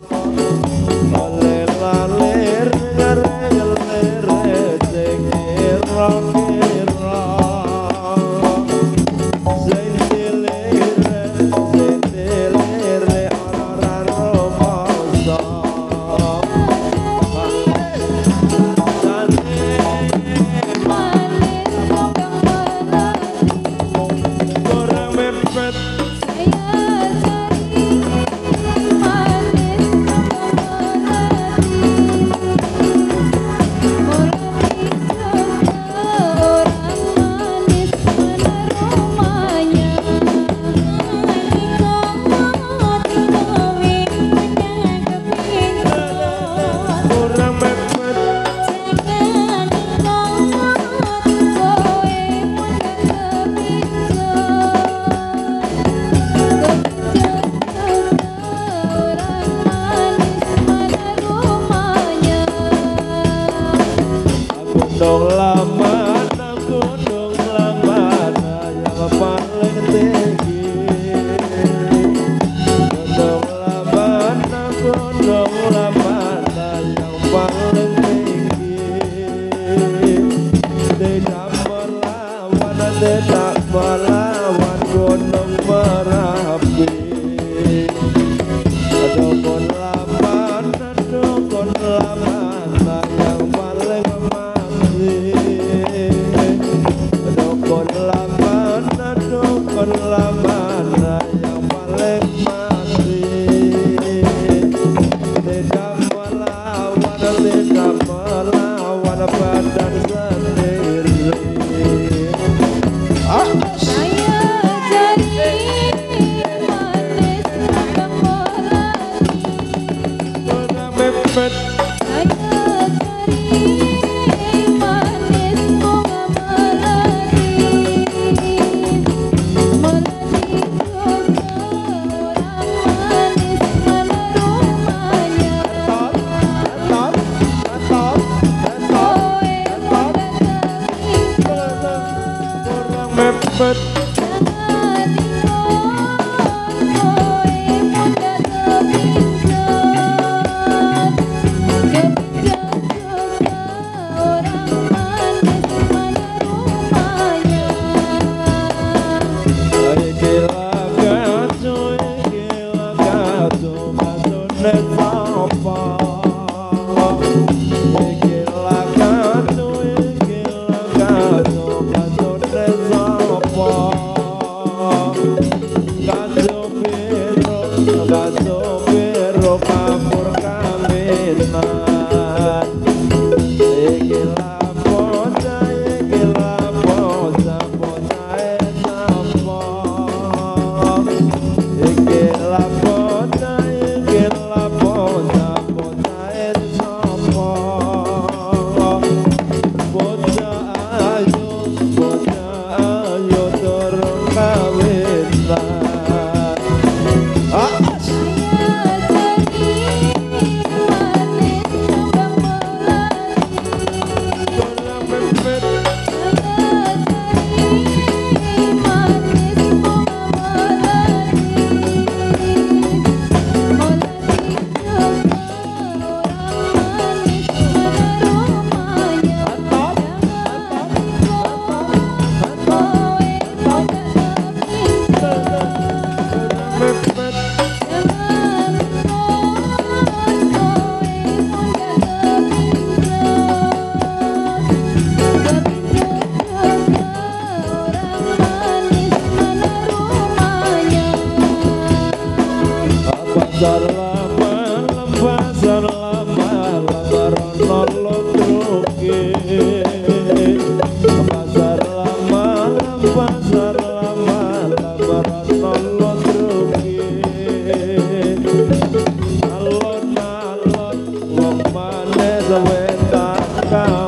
All Selamat gunung selamat yang paling tinggi Gunung selamat gunung selamat yang paling tinggi Tidak melawan tidak melawan gunung merah का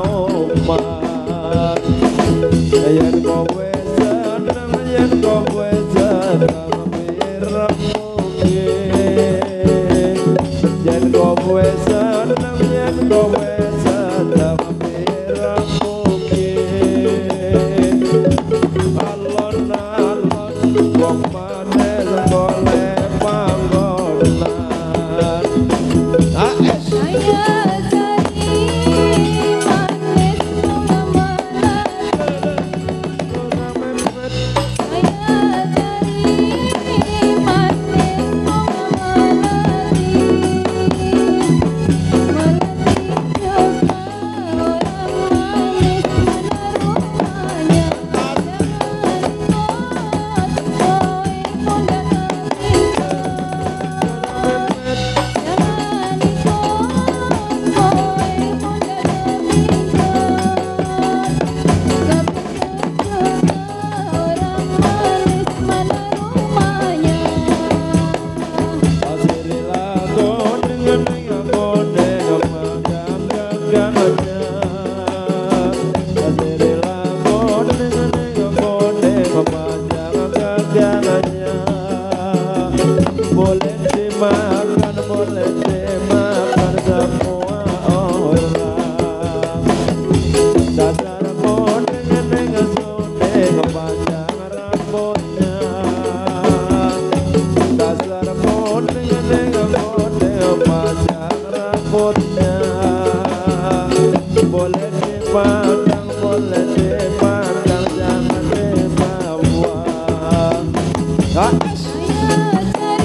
啊！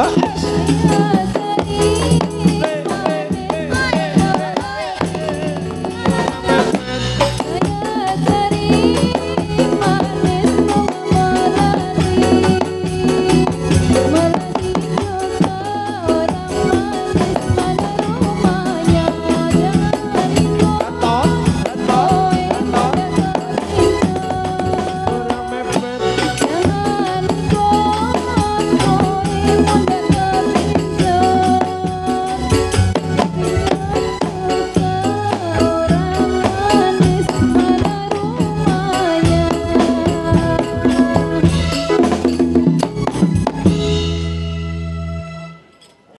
Huh?